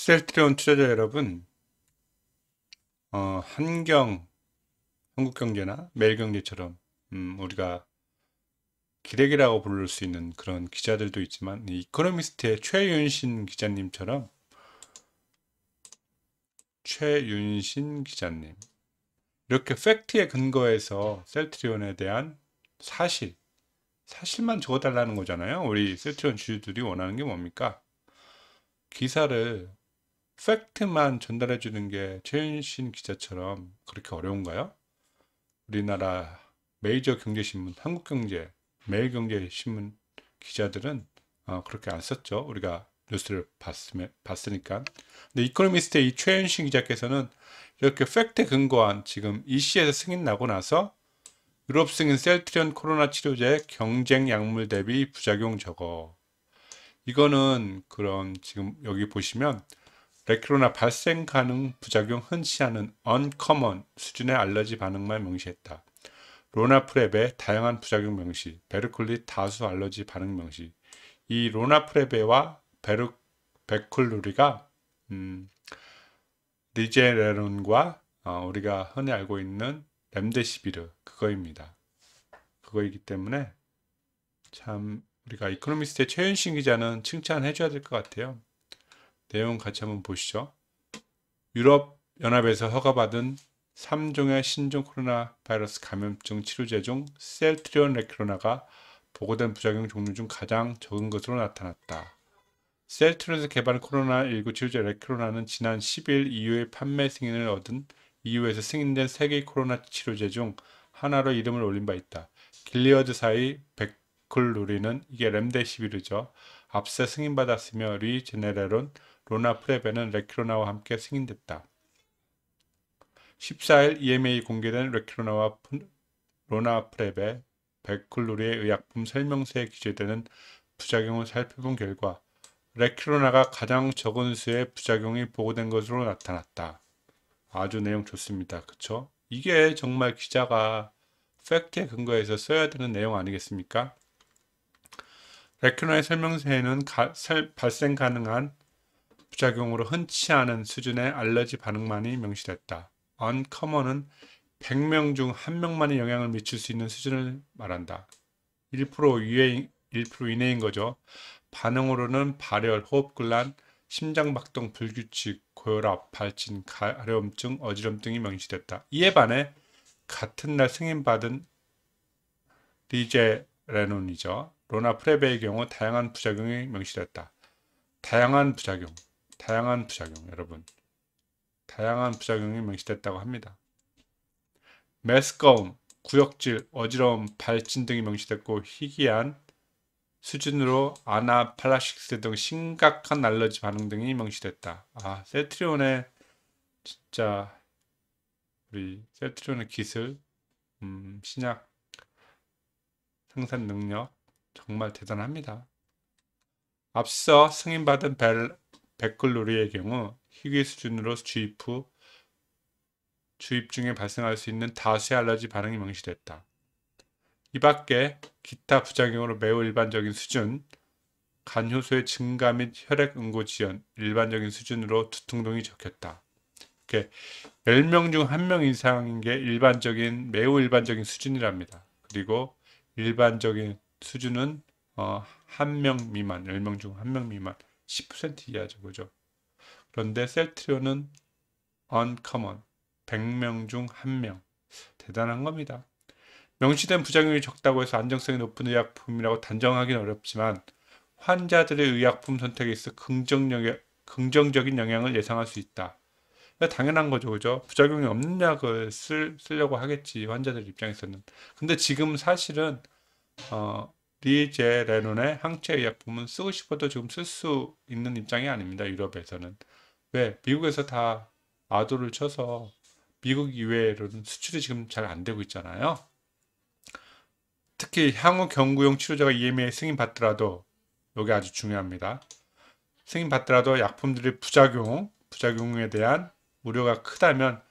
셀트리온 투자자 여러분, 어, 한경, 한국경제나 매일경제처럼 음, 우리가 기레기라고 부를 수 있는 그런 기자들도 있지만 이 이코노미스트의 최윤신 기자님처럼 최윤신 기자님 이렇게 팩트에 근거해서 셀트리온에 대한 사실 사실만 적어달라는 거잖아요. 우리 셀트리온 주주들이 원하는 게 뭡니까? 기사를 팩트만 전달해 주는 게 최윤신 기자처럼 그렇게 어려운가요? 우리나라 메이저 경제신문, 한국경제, 매일경제신문 기자들은 어, 그렇게 안 썼죠. 우리가 뉴스를 봤으면, 봤으니까. 근데 이코노미스트의 이 최윤신 기자께서는 이렇게 팩트에 근거한 지금 EC에서 승인 나고 나서 유럽 승인 셀트리온 코로나 치료제 경쟁 약물 대비 부작용 적어. 이거는 그런 지금 여기 보시면 레크로나 발생 가능 부작용 흔치 않은 uncommon 수준의 알러지 반응만 명시했다. 로나프레베 다양한 부작용 명시, 베클루리 다수 알러지 반응 명시. 이 로나프레베와 베르 베클루리가 음, 리제네론과 어, 우리가 흔히 알고 있는 렘데시비르 그거입니다. 그거이기 때문에 참 우리가 이코노미스트의 최윤신 기자는 칭찬해 줘야 될 것 같아요. 내용 같이 한번 보시죠. 유럽 연합에서 허가받은 3종의 신종 코로나 바이러스 감염증 치료제 중 셀트리온 레크로나가 보고된 부작용 종류 중 가장 적은 것으로 나타났다. 셀트리온에서 개발한 코로나19 치료제 레크로나는 지난 10일 EU의 판매 승인을 얻은 EU에서 승인된 세계 코로나 치료제 중 하나로 이름을 올린 바 있다. 길리어드사의 베클루리는 이게 렘데시비르죠. 앞서 승인받았으며 리제네론, 로나 프레베는 레크로나와 함께 승인됐다. 14일 EMA 공개된 레크로나와 로나 프레베, 베클루리의 의약품 설명서에 기재되는 부작용을 살펴본 결과 레크로나가 가장 적은 수의 부작용이 보고된 것으로 나타났다. 아주 내용 좋습니다. 그쵸? 이게 정말 기자가 팩트에 근거해서 써야 되는 내용 아니겠습니까? 레크로나의 설명서에는 가, 설, 발생 가능한 부작용으로 흔치 않은 수준의 알러지 반응만이 명시됐다. uncommon은 100명 중 1명만이 영향을 미칠 수 있는 수준을 말한다. 1% 이외 1% 이내인 거죠. 반응으로는 발열, 호흡곤란, 심장박동 불규칙, 고혈압, 발진, 가려움증, 어지럼 등이 명시됐다. 이에 반해 같은 날 승인받은 리제 레논이죠. 로나 프레베의 경우 다양한 부작용이 명시됐다. 다양한 부작용, 다양한 부작용, 여러분. 다양한 부작용이 명시됐다고 합니다. 메스꺼움, 구역질, 어지러움, 발진 등이 명시됐고 희귀한 수준으로 아나팔라식스 등 심각한 알러지 반응 등이 명시됐다. 아, 셀트리온의 진짜 우리 셀트리온의 기술, 음, 신약 생산 능력 정말 대단합니다. 앞서 승인받은 벨, 백글로리의 경우 희귀 수준으로 주입 후 주입 중에 발생할 수 있는 다수의 알러지 반응이 명시됐다. 이 밖에 기타 부작용으로 매우 일반적인 수준, 간 효소의 증가 및 혈액 응고 지연, 일반적인 수준으로 두통 등이 적혔다. 이렇게 10명 중 1명 이상인 게 일반적인 매우 일반적인 수준이랍니다. 그리고 일반적인 수준은 어, 1명 미만, 10명 중 1명 미만, 10% 이하죠. 그죠? 그런데 셀트리온은 uncommon, 100명 중 1명. 대단한 겁니다. 명시된 부작용이 적다고 해서 안정성이 높은 의약품이라고 단정하기는 어렵지만 환자들의 의약품 선택에 있어 긍정적, 긍정적인 영향을 예상할 수 있다. 당연한 거죠, 그죠? 부작용이 없는 약을 쓸, 쓰려고 하겠지, 환자들 입장에서는. 근데 지금 사실은, 어, 리제 레논의 항체 의약품은 쓰고 싶어도 지금 쓸 수 있는 입장이 아닙니다, 유럽에서는. 왜? 미국에서 다 아도를 쳐서 미국 이외로는 수출이 지금 잘 안 되고 있잖아요. 특히 향후 경구용 치료제가 EMA에 승인 받더라도 여기 아주 중요합니다. 승인 받더라도 약품들의 부작용, 부작용에 대한 우려가 크다면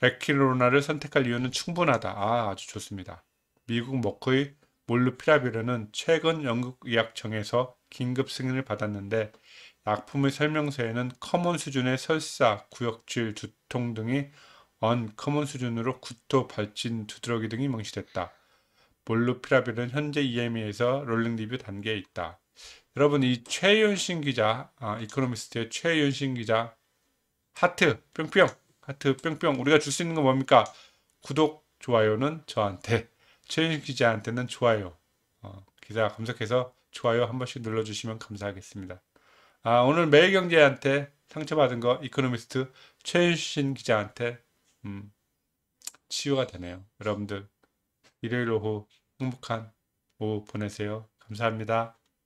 레키로나를 선택할 이유는 충분하다. 아, 아주 좋습니다. 미국 머크의 몰루피라비르는 최근 영국의학청에서 긴급 승인을 받았는데 약품의 설명서에는 common 수준의 설사, 구역질, 두통 등이 uncommon 수준으로 구토, 발진, 두드러기 등이 명시됐다. 몰루피라빌은 현재 EMA에서 rolling review 단계에 있다. 여러분 이 최윤신 기자, 아, 이코노미스트의 최윤신 기자 하트 뿅뿅 하트 뿅뿅 우리가 줄 수 있는 건 뭡니까? 구독 좋아요는 저한테 최윤신 기자한테는 좋아요 어, 기자 검색해서 좋아요 한 번씩 눌러주시면 감사하겠습니다. 아 오늘 매일경제한테 상처받은 거 이코노미스트 최윤신 기자한테 음, 치유가 되네요. 여러분들 일요일 오후 행복한 오후 보내세요. 감사합니다.